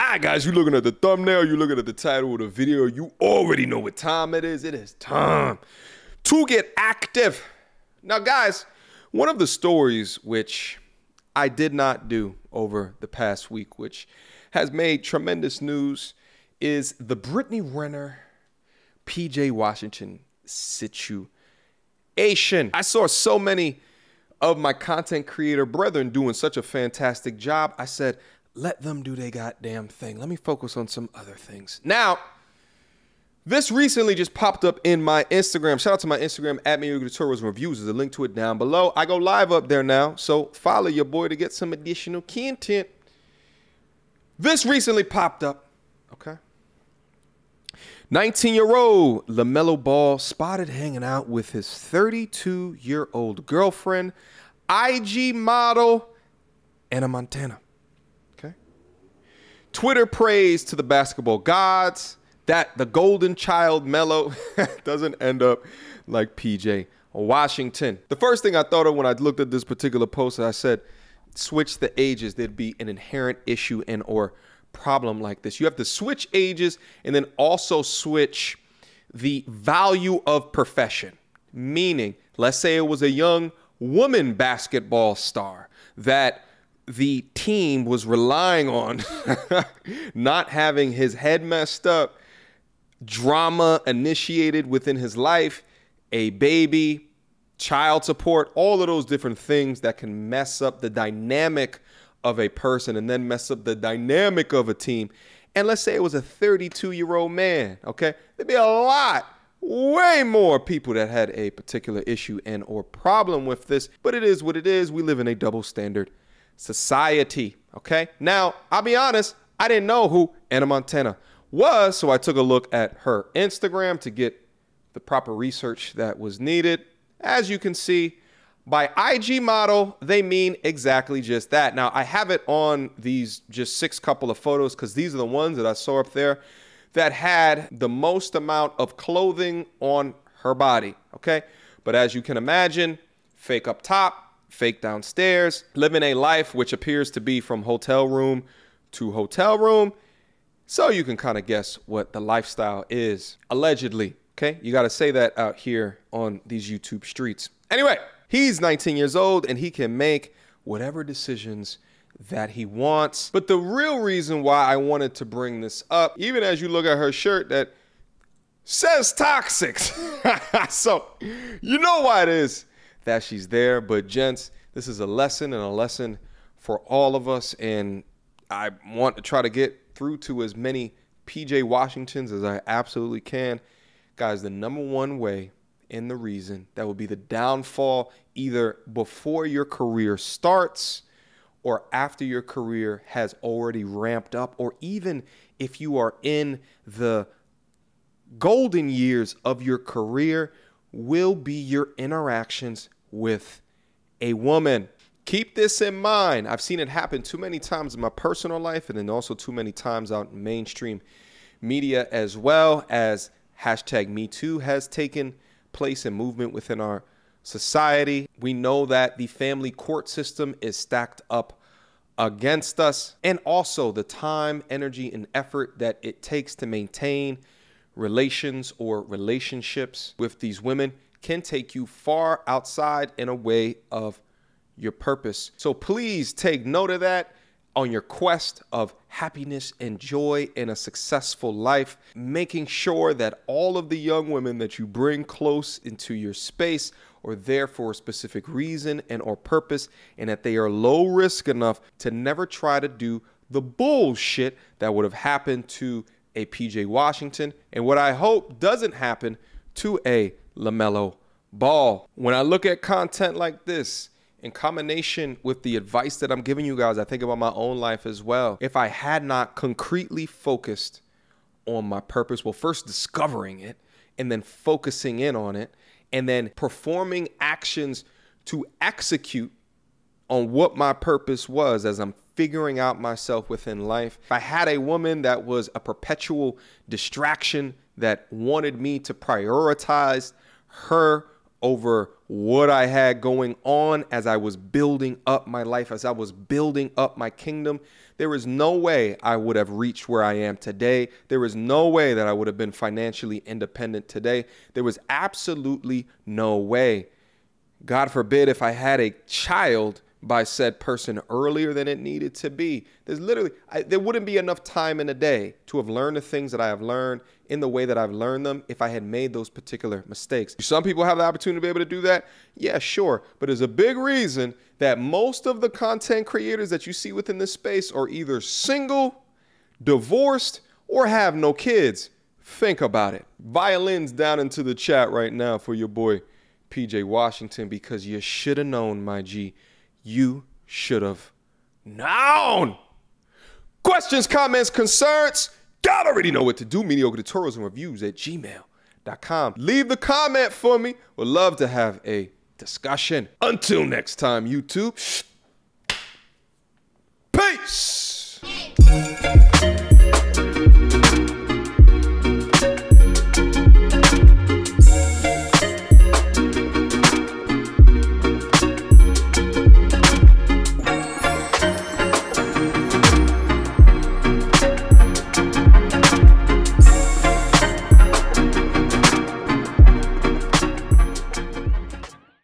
Alright, guys, you're looking at the thumbnail, you're looking at the title of the video, you already know what time it is. It is time to get active. Now, guys, one of the stories which I did not do over the past week, which has made tremendous news, is the Brittany Renner PJ Washington situation. I saw so many of my content creator brethren doing such a fantastic job. I said, let them do their goddamn thing. Let me focus on some other things. Now, this recently just popped up in my Instagram. Shout out to my Instagram at Mediocre Tutorials Reviews. There's a link to it down below. I go live up there now, so follow your boy to get some additional content. This recently popped up, okay? 19 year old LaMelo Ball spotted hanging out with his 32 year old girlfriend, IG model Ana Montana. Twitter praise to the basketball gods that the golden child Melo doesn't end up like PJ Washington. The first thing I thought of when I looked at this particular post, I said, switch the ages, there'd be an inherent issue and or problem like this. You have to switch ages and then also switch the value of profession. Meaning, let's say it was a young woman basketball star that the team was relying on not having his head messed up, drama initiated within his life, a baby, child support, all of those different things that can mess up the dynamic of a person and then mess up the dynamic of a team. And let's say it was a 32 year old man, okay? There'd be a lot, way more people that had a particular issue and or problem with this, but it is what it is. We live in a double standard society, okay? Now, I'll be honest, I didn't know who Ana Montana was, so I took a look at her Instagram to get the proper research that was needed. As you can see, by IG model, they mean exactly just that. Now, I have it on these just six couple of photos because these are the ones that I saw up there that had the most amount of clothing on her body, okay? But as you can imagine, fake up top, fake downstairs, living a life which appears to be from hotel room to hotel room. So you can kind of guess what the lifestyle is, allegedly, okay? You got to say that out here on these YouTube streets. Anyway, He's 19 years old and he can make whatever decisions that he wants. But the real reason why I wanted to bring this up, even as you look at her shirt that says toxic. so you know why it is that she's there. But gents, this is a lesson and a lesson for all of us. And I want to try to get through to as many PJ Washingtons as I absolutely can. Guys, the number one way in the reason that will be the downfall either before your career starts or after your career has already ramped up, or even if you are in the golden years of your career, will be your interactions with a woman. Keep this in mind. I've seen it happen too many times in my personal life and then also too many times out in mainstream media as well as hashtag Me Too has taken place and movement within our society. We know that the family court system is stacked up against us, and also the time, energy, and effort that it takes to maintain relations or relationships with these women can take you far outside in a way of your purpose. So please take note of that on your quest of happiness and joy in a successful life, making sure that all of the young women that you bring close into your space are there for a specific reason and or purpose and that they are low risk enough to never try to do the bullshit that would have happened to a PJ Washington and what I hope doesn't happen to a LaMelo Ball. When I look at content like this, in combination with the advice that I'm giving you guys, I think about my own life as well. If I had not concretely focused on my purpose, well, first discovering it and then focusing in on it and then performing actions to execute on what my purpose was as I'm figuring out myself within life. If I had a woman that was a perpetual distraction that wanted me to prioritize her over what I had going on as I was building up my life, as I was building up my kingdom. There is no way I would have reached where I am today. There is no way that I would have been financially independent today. There was absolutely no way. God forbid if I had a child by said person earlier than it needed to be. There's literally, I, there wouldn't be enough time in a day to have learned the things that I have learned in the way that I've learned them if I had made those particular mistakes. Some people have the opportunity to be able to do that. Yeah, sure. But there's a big reason that most of the content creators that you see within this space are either single, divorced, or have no kids. Think about it. Violins down into the chat right now for your boy PJ Washington because you should have known, my G you should have known. Questions, comments, concerns? God already know what to do. Mediocre tutorials and reviews at gmail.com. Leave the comment for me. Would love to have a discussion. Until next time, YouTube.